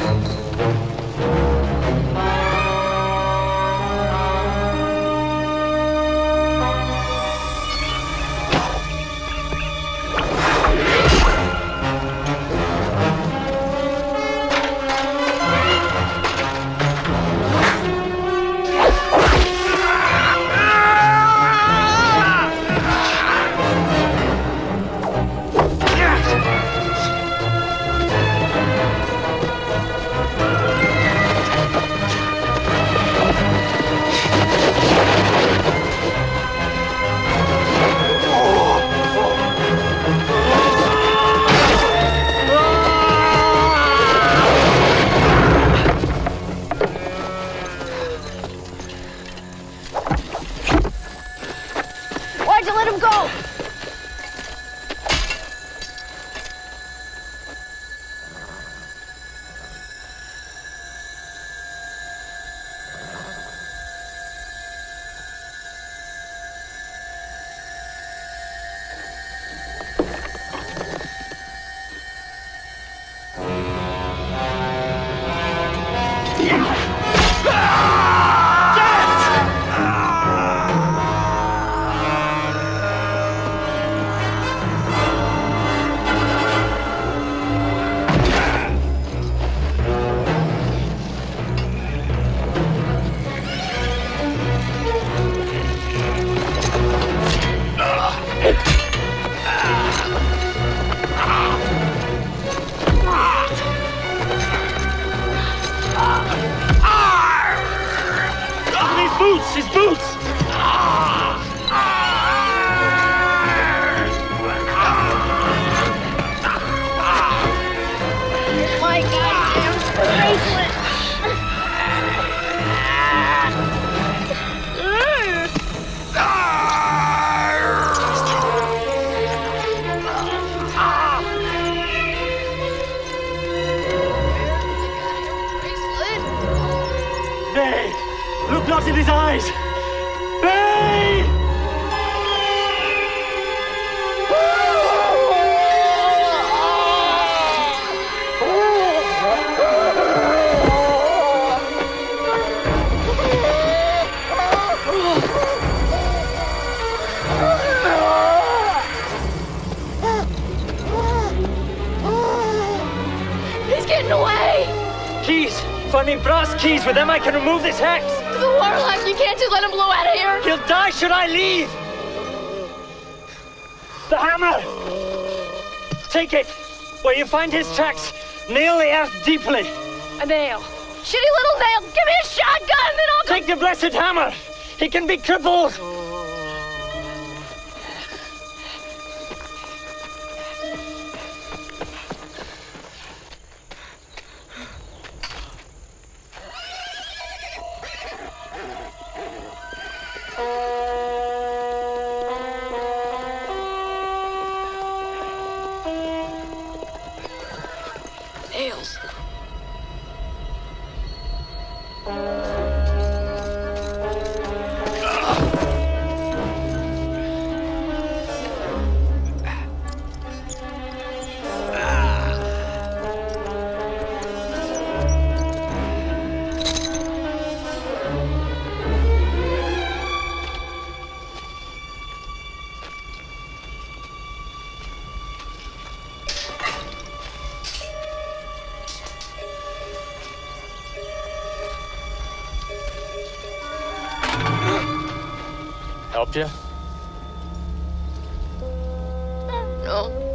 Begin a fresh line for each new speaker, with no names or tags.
Why'd you let him go?
His Look in his eyes! Nay!
He's getting away!
Keys! Find me brass keys. With them I can remove this hex.
The warlock, you can't just let him blow out of here!
He'll die should I leave. The hammer! Take it. Where you find his tracks, nail the earth deeply.
A nail. Shitty little nail! Give me a shotgun, and then I'll
Take the blessed hammer. He can be crippled.
Tails.
help you? No.